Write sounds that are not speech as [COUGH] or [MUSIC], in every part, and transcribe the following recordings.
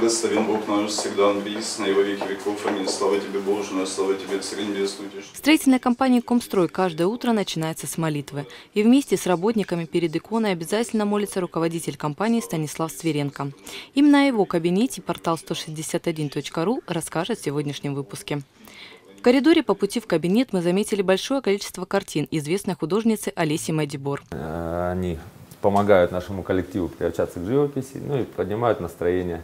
Благословен Бог наш, всегда Он присно и во веки веков. Аминь. Слава Тебе, Боже наш, слава Тебе, Царь Небесный. Строительная компания «Комстрой» каждое утро начинается с молитвы. И вместе с работниками перед иконой обязательно молится руководитель компании Станислав Сверенко. Именно о его кабинете портал 161.ru расскажет в сегодняшнем выпуске. В коридоре по пути в кабинет мы заметили большое количество картин известной художницы Олеси Мадибор. Они помогают нашему коллективу приобщаться к живописи, ну и поднимают настроение.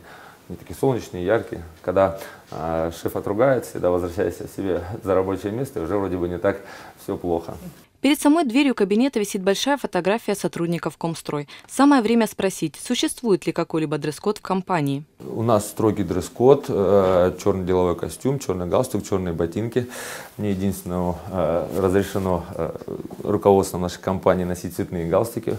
Они такие солнечные, яркие. Когда э, шеф отругает, всегда возвращайся себе за рабочее место, и уже вроде бы не так все плохо. Перед самой дверью кабинета висит большая фотография сотрудников Комстрой. Самое время спросить, существует ли какой-либо дресс-код в компании. У нас строгий дресс-код, э, черный деловой костюм, черный галстук, черные ботинки. Мне единственное э, разрешено э, руководством нашей компании носить цветные галстуки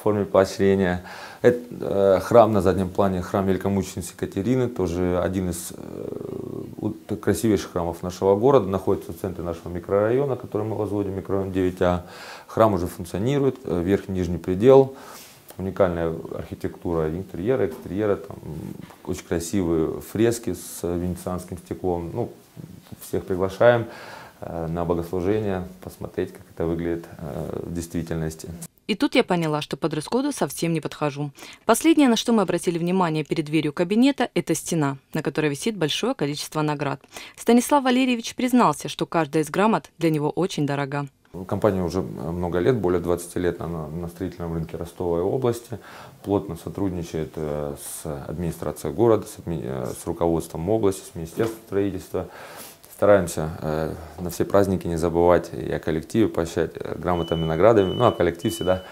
в форме поощрения. Это э, храм на заднем плане, храм великомученицы Екатерины, тоже один из э, красивейших храмов нашего города, находится в центре нашего микрорайона, который мы возводим, микрорайон 9А. Храм уже функционирует, э, верхний нижний предел, уникальная архитектура интерьера, экстерьера, там, очень красивые фрески с венецианским стеклом. Ну, всех приглашаем э, на богослужение, посмотреть, как это выглядит э, в действительности. И тут я поняла, что по дресс-коду совсем не подхожу. Последнее, на что мы обратили внимание перед дверью кабинета, это стена, на которой висит большое количество наград. Станислав Валерьевич признался, что каждая из грамот для него очень дорога. Компания уже много лет, более 20 лет она на строительном рынке Ростовой области, плотно сотрудничает э, с администрацией города, э, с руководством области, с Министерством строительства. Стараемся э, на все праздники не забывать и о коллективе, поощрять э, грамотами, наградами. Ну а коллектив всегда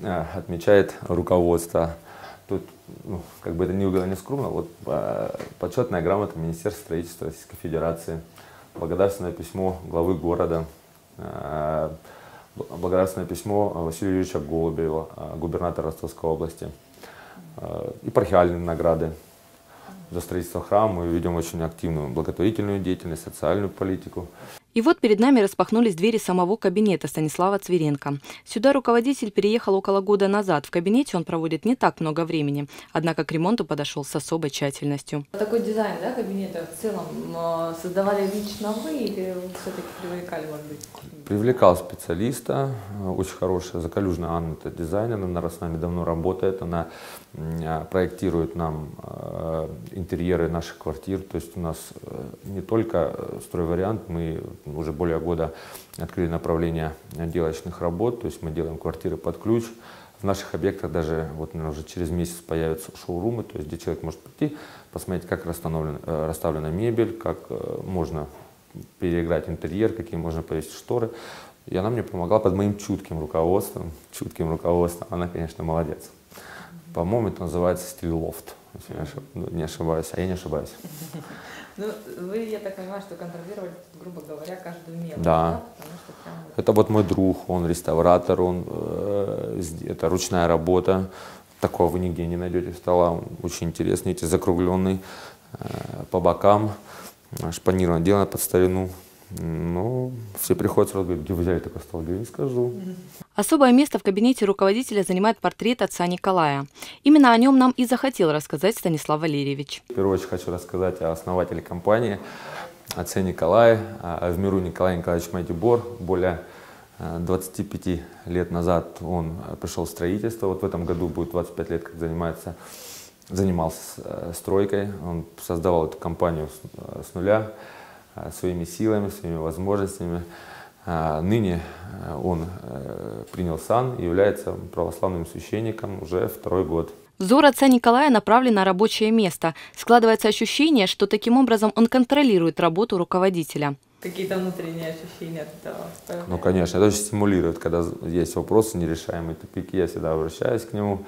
э, отмечает руководство. Тут, ну, как бы это ни было не скромно, вот э, почетная грамота Министерства строительства Российской Федерации, благодарственное письмо главы города, э, благодарственное письмо Василия Юрьевича Голубева, э, губернатора Ростовской области, э, епархиальные награды за строительство храма. Мы ведем очень активную благотворительную деятельность, социальную политику. И вот перед нами распахнулись двери самого кабинета Станислава Цверенко. Сюда руководитель переехал около года назад. В кабинете он проводит не так много времени, однако к ремонту подошел с особой тщательностью. Такой дизайн, да, кабинета в целом э, создавали лично вы или все-таки привлекали, может быть? Привлекал специалиста, э, очень хорошая, Закалюжная Анна, это дизайнер, она с нами давно работает, она э, проектирует нам э, интерьеры наших квартир, то есть у нас не только стройвариант, мы уже более года открыли направление отделочных работ, то есть мы делаем квартиры под ключ, в наших объектах даже вот, наверное, уже через месяц появятся шоурумы, то есть где человек может прийти, посмотреть, как расстановлен- расставлена мебель, как можно переиграть интерьер, какие можно повесить шторы. И она мне помогла под моим чутким руководством. Чутким руководством. Она, конечно, молодец. По-моему, это называется стиль лофт, если я ошиб- ну, не ошибаюсь. А я не ошибаюсь. [LAUGHS] Ну, вы, я так понимаю, что контролировали, грубо говоря, каждую мелочь, Да. Потому что прям Это вот мой друг, он реставратор, он, э, это ручная работа. Такого вы нигде не найдете стола. Он очень интересный, эти закругленный э, по бокам, э, шпанирован, делано под старину. Ну, все приходят сразу говорят, где вы взяли такой стол? Я не скажу. Особое место в кабинете руководителя занимает портрет отца Николая. Именно о нем нам и захотел рассказать Станислав Валерьевич. В первую очередь хочу рассказать о основателе компании, отце Николае, а в миру Николай Николаевич Майтибор. Более э, 25 лет назад он э, пришел в строительство. Вот в этом году будет 25 лет, как занимается, занимался э, стройкой. Он создавал эту компанию с, э, нуля, э, своими силами, своими возможностями. Ныне он принял сан и является православным священником уже второй год. Взор отца Николая направлен на рабочее место. Складывается ощущение, что таким образом он контролирует работу руководителя. какие-то внутренние ощущения от этого. Ну, конечно, это очень стимулирует, когда есть вопросы, нерешаемые тупики, я всегда обращаюсь к нему,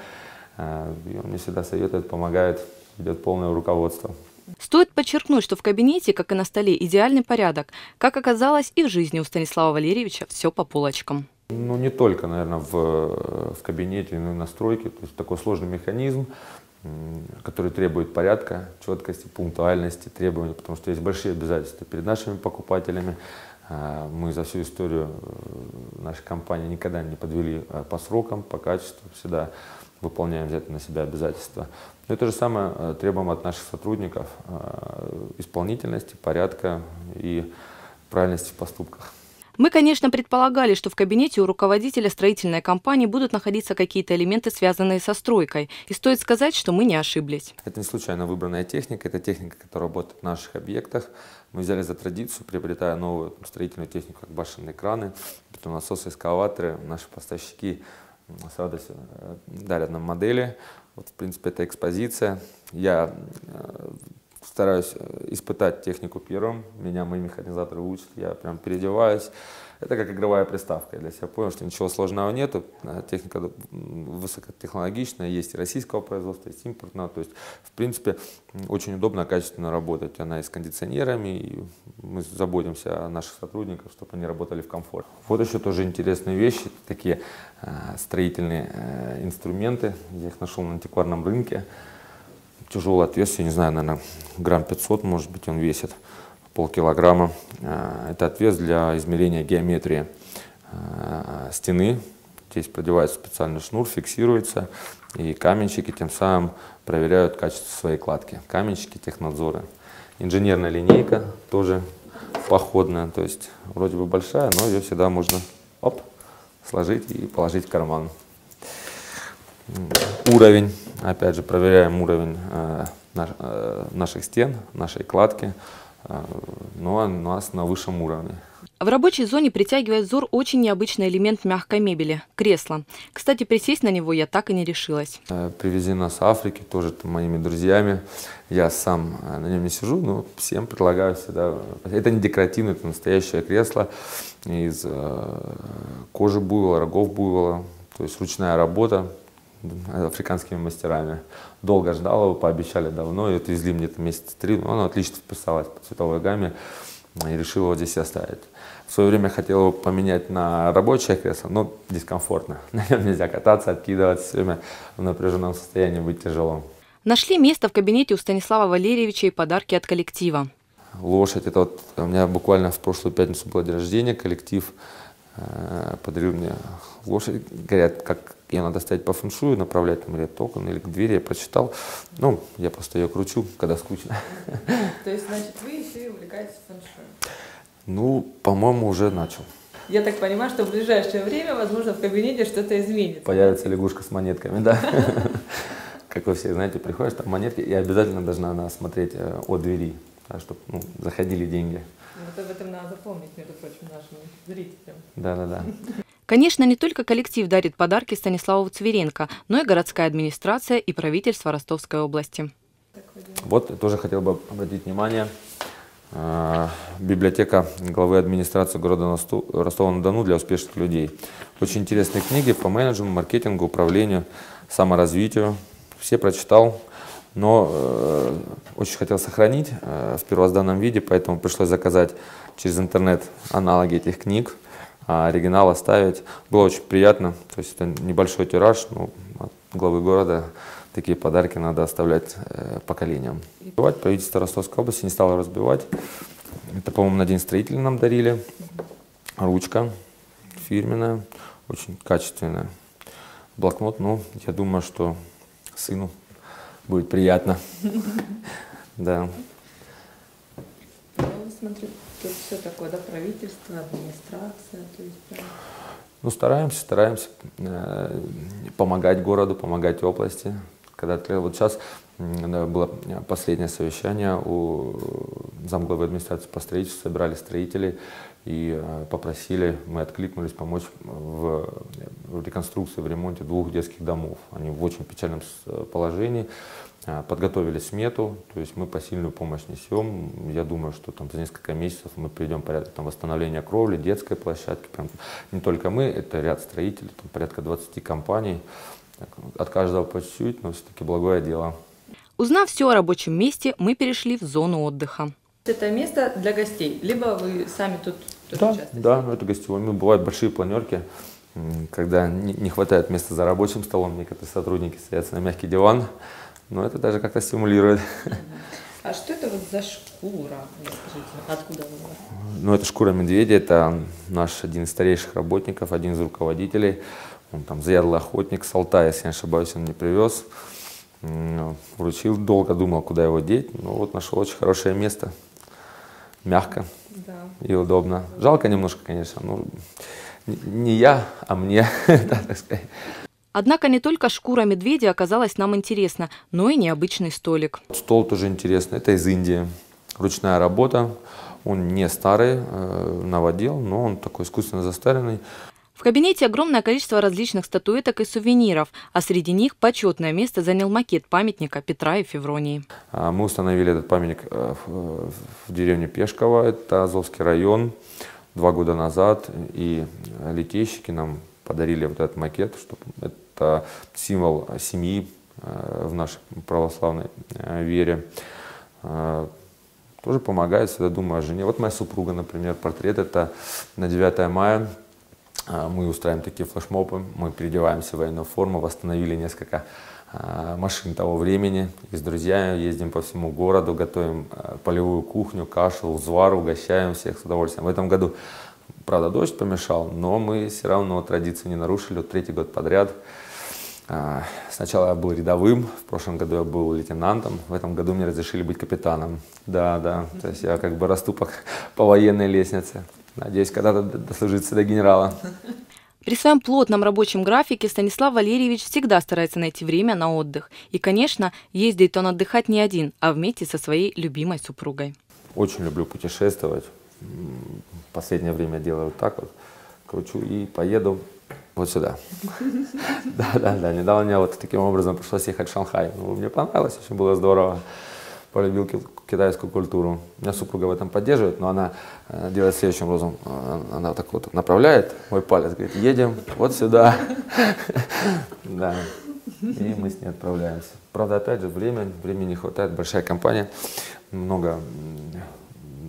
и он мне всегда советует, помогает, идет полное руководство. Стоит подчеркнуть, что в кабинете, как и на столе, идеальный порядок. Как оказалось, и в жизни у Станислава Валерьевича все по полочкам. Ну, не только, наверное, в, в кабинете, но и на стройке. То есть такой сложный механизм, который требует порядка, четкости, пунктуальности, требований, потому что есть большие обязательства перед нашими покупателями. А, Мы за всю историю э, нашей компании никогда не подвели э, по срокам, по качеству, всегда выполняем взятые на себя обязательства. Но и то же самое э, требуем от наших сотрудников исполнительности, порядка и правильности в поступках. Мы, конечно, предполагали, что в кабинете у руководителя строительной компании будут находиться какие-то элементы, связанные со стройкой. И стоит сказать, что мы не ошиблись. Это не случайно выбранная техника, это техника, которая работает в наших объектах. Мы взяли за традицию, приобретая новую строительную технику, как башенные краны, бетонасосы, эскаваторы. Наши поставщики с радостью э, дарят нам модели. Вот, в принципе, это экспозиция. Я э, стараюсь э, испытать технику первым. Меня мои механизаторы учат, я прям переодеваюсь. Это как игровая приставка. Я для себя понял, что ничего сложного нету. Э, техника высокотехнологичная, есть и российского производства, есть импортного. То есть, в принципе, очень удобно, качественно работать. Она и с кондиционерами, и мы заботимся о наших сотрудниках, чтобы они работали в комфорте. Вот еще тоже интересные вещи, такие э, строительные инструменты. Я их нашел на антикварном рынке тяжелый отвес, я не знаю, наверное, грамм 500, может быть, он весит, полкилограмма. А, это отвес для измерения геометрии а, стены. Здесь продевается специальный шнур, фиксируется, и каменщики тем самым проверяют качество своей кладки. Каменщики, технадзоры. Инженерная линейка тоже походная, то есть вроде бы большая, но ее всегда можно оп, сложить и положить в карман. Уровень Опять же, проверяем уровень э, э, наших стен, нашей кладки, э, но у нас на высшем уровне. В рабочей зоне притягивает взор очень необычный элемент мягкой мебели – кресло. Кстати, присесть на него я так и не решилась. Привезено с Африки, тоже моими друзьями. Я сам на нем не сижу, но всем предлагаю всегда. Это не декоративное, это настоящее кресло из кожи буйвола, рогов буйвола. То есть ручная работа, африканскими мастерами. Долго ждал его, пообещали давно, и отвезли мне это месяца три, но оно отлично вписалось по цветовой гамме, и решил его здесь оставить. В свое время хотел его поменять на рабочее кресло, но дискомфортно. [LAUGHS] На нем нельзя кататься, откидываться, все время в напряженном состоянии быть тяжело. Нашли место в кабинете у Станислава Валерьевича и подарки от коллектива. Лошадь, это вот у меня буквально в прошлую пятницу было день рождения, коллектив подарил мне лошадь, говорят, как ее надо ставить по фэншую, направлять там, или от окон, или к двери, я прочитал. Ну, я просто ее кручу, когда скучно. [LAUGHS] То есть, значит, вы еще и увлекаетесь фэншуем? Ну, по-моему, уже начал. Я так понимаю, что в ближайшее время, возможно, в кабинете что-то изменится. Появится лягушка с монетками, да. [LAUGHS] Как вы все знаете, приходишь, там монетки, и обязательно должна она смотреть э, от двери, чтобы ну, заходили деньги. Вот об этом надо запомнить, между прочим, нашим зрителям. Да-да-да. Конечно, не только коллектив дарит подарки Станиславу Цверенко, но и городская администрация и правительство Ростовской области. Вот тоже хотел бы обратить внимание. А, библиотека главы администрации города Ростова-на-Дону для успешных людей. Очень интересные книги по менеджменту, маркетингу, управлению, саморазвитию. Все прочитал, но э, очень хотел сохранить э, в первозданном виде, поэтому пришлось заказать через интернет аналоги этих книг а оригинал оставить. Было очень приятно, то есть это небольшой тираж, но от главы города такие подарки надо оставлять э, поколениям. Разбивать правительство Ростовской области не стало разбивать. Это, по-моему, на День строителя нам дарили. Ручка фирменная, очень качественная. Блокнот, ну, я думаю, что сыну будет приятно. [LAUGHS] Да. Я смотрю, Тут все такое, да, правительство, администрация, то есть. Ну, стараемся, стараемся э, помогать городу, помогать области. Когда открыл, вот сейчас было последнее совещание у замглавы администрации по строительству, собирали строителей и э, попросили, мы откликнулись помочь в, в реконструкции, в ремонте двух детских домов. Они в очень печальном положении. А, подготовили смету, то есть мы посильную помощь несем. Я думаю, что там за несколько месяцев мы придем порядок там, восстановления кровли, детской площадки. Прям, не только мы, это ряд строителей, там порядка 20 компаний. Так, от каждого по чуть-чуть, но все-таки благое дело. Узнав все о рабочем месте, мы перешли в зону отдыха. Это место для гостей, либо вы сами тут да, Да, ну, это гостевой. Ну, бывают большие планерки, когда не, не хватает места за рабочим столом, некоторые сотрудники садятся на мягкий диван, но это даже как-то стимулирует. А что это вот за шкура? Скажите, откуда она? Ну, это шкура медведя, это наш один из старейших работников, один из руководителей. Он там заядлый охотник с Алтая, если не ошибаюсь, он мне привез. Вручил, долго думал, куда его деть. Ну вот нашел очень хорошее место. Мягко Да. и удобно. Жалко немножко, конечно. Ну, не- не я, а мне, [LAUGHS] да, так сказать. Однако не только шкура медведя оказалась нам интересна, но и необычный столик. Стол тоже интересный. Это из Индии. Ручная работа. Он не старый, э, новодел, но он такой искусственно застаренный. В кабинете огромное количество различных статуэток и сувениров, а среди них почетное место занял макет памятника Петра и Февронии. А, Мы установили этот памятник э, в деревне Пешково, это Азовский район, два года назад. И литейщики нам подарили вот этот макет, чтобы это символ семьи э, в нашей православной э, вере. Тоже помогает, всегда думаю о жене. Вот моя супруга, например, портрет это на 9 мая. А, Мы устраиваем такие флешмобы, мы переодеваемся в военную форму, восстановили несколько а, машин того времени. И с друзьями ездим по всему городу, готовим а, полевую кухню, кашу, узвар, угощаем всех с удовольствием. В этом году, правда, дождь помешал, но мы все равно традицию не нарушили, вот третий год подряд. Сначала я был рядовым, в прошлом году я был лейтенантом, в этом году мне разрешили быть капитаном. Да, да, то есть я как бы расту по, [LAUGHS] по военной лестнице. Надеюсь, когда-то дослужиться до генерала. При своем плотном рабочем графике Станислав Валерьевич всегда старается найти время на отдых. И, конечно, ездит он отдыхать не один, а вместе со своей любимой супругой. Очень люблю путешествовать. Последнее время делаю так вот, кручу и поеду вот сюда. [LAUGHS] Да, да, да. Недавно мне вот таким образом пришлось ехать в Шанхай. Ну, мне понравилось, очень было здорово. Полюбил китайскую культуру. Меня супруга в этом поддерживает, но она э, делает следующим образом. Э, Она так вот направляет мой палец, говорит, едем вот сюда. [LAUGHS] Да. И мы с ней отправляемся. Правда, опять же, время, времени не хватает, большая компания, много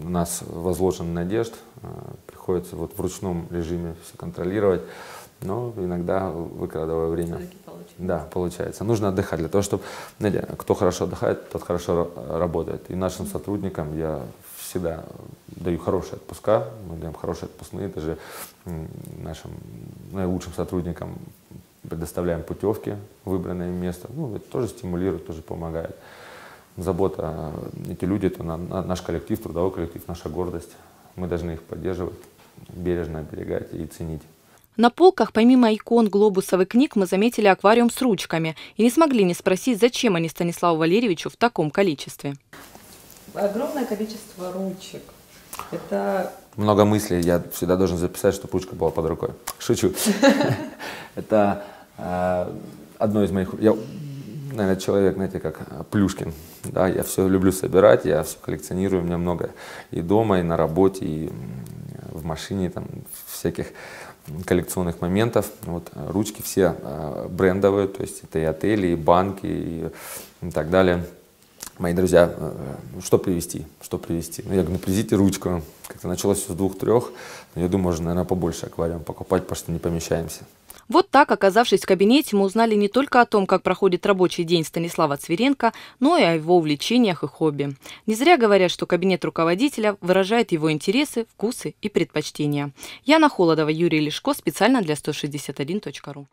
у нас возложено надежд, э, приходится вот в ручном режиме все контролировать, но иногда выкрадываю время. Да, получается. Нужно отдыхать для того, чтобы, знаете, кто хорошо отдыхает, тот хорошо ра- работает. И нашим сотрудникам я всегда даю хорошие отпуска, мы даем хорошие отпускные, даже нашим наилучшим сотрудникам предоставляем путевки в выбранное место. Ну, это тоже стимулирует, тоже помогает. Забота, э, эти люди, это на- на- наш коллектив, трудовой коллектив, наша гордость. Мы должны их поддерживать, бережно оберегать и ценить. На полках, помимо икон, глобусов и книг, мы заметили аквариум с ручками и не смогли не спросить, зачем они Станиславу Валерьевичу в таком количестве. Огромное количество ручек. Это Много мыслей, я всегда должен записать, чтобы ручка была под рукой. Шучу. [LAUGHS] Это э, одно из моих... Я, наверное, человек, знаете, как Плюшкин. Да, я все люблю собирать, я все коллекционирую, у меня много и дома, и на работе, и в машине, там, всяких коллекционных моментов. Вот, э, ручки все э, брендовые, то есть это и отели, и банки, и, так далее. Мои друзья, э, что привезти, что привезти? Ну, я говорю, ну, привезите ручку. Как-то началось все с двух-трех, я думаю, можно, наверное, побольше аквариум покупать, потому что не помещаемся. Вот так, оказавшись в кабинете, мы узнали не только о том, как проходит рабочий день Станислава Цверенко, но и о его увлечениях и хобби. Не зря говорят, что кабинет руководителя выражает его интересы, вкусы и предпочтения. Яна Холодова, Юрий Лешко, специально для 161.ru.